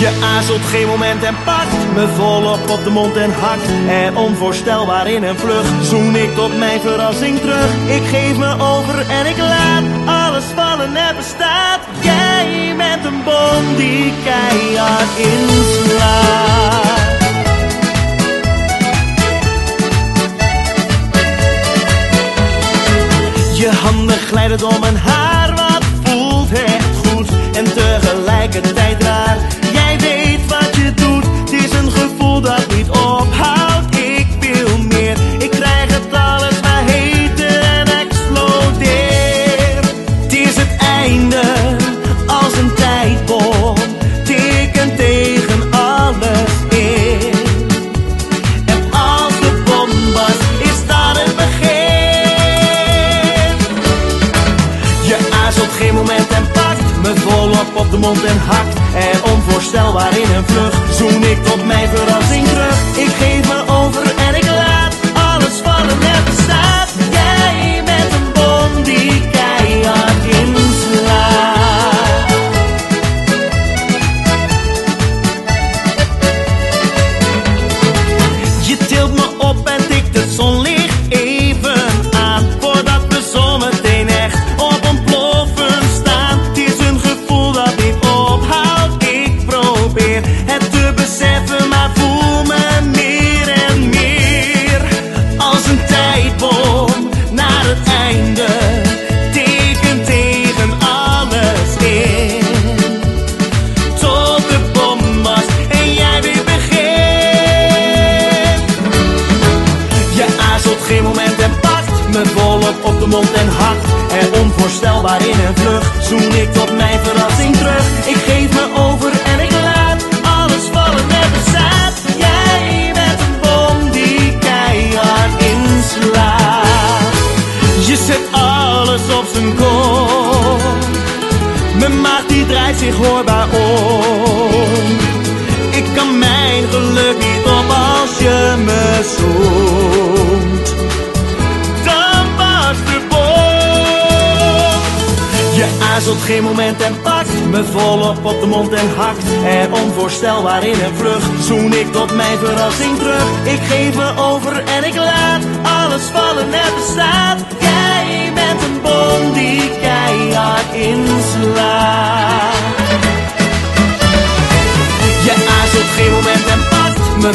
Je aarzelt geen moment en pakt me volop op de mond en hakt er onvoorstelbaar in een vlucht. Zoen ik tot mijn verrassing terug. Ik geef me over en ik laat alles vallen en bestaat. Jij met een bom die keihard inslaat. Je handen glijden door mijn haar, mond en hakt er onvoorstelbaar in een vlucht. Zoen ik tot mijn verrassing terug. Ik geen moment en pakt me volop op de mond en hakt er onvoorstelbaar in een vlucht. Zoen ik tot mijn verrassing terug. Ik geef me over en ik laat alles vallen en bestaat. Jij bent een bom die keihard inslaat. Je zet alles op zijn kop. Mijn maag die draait zich hoorbaar om. aarzelt geen moment en pakt me volop op de mond en hakt er onvoorstelbaar in een vlucht. Zoen ik tot mijn verrassing terug, ik geef me over en ik laat alles vallen en bestaat. Jij bent een bom die keihard inslaat. Je aarzelt geen moment en pakt me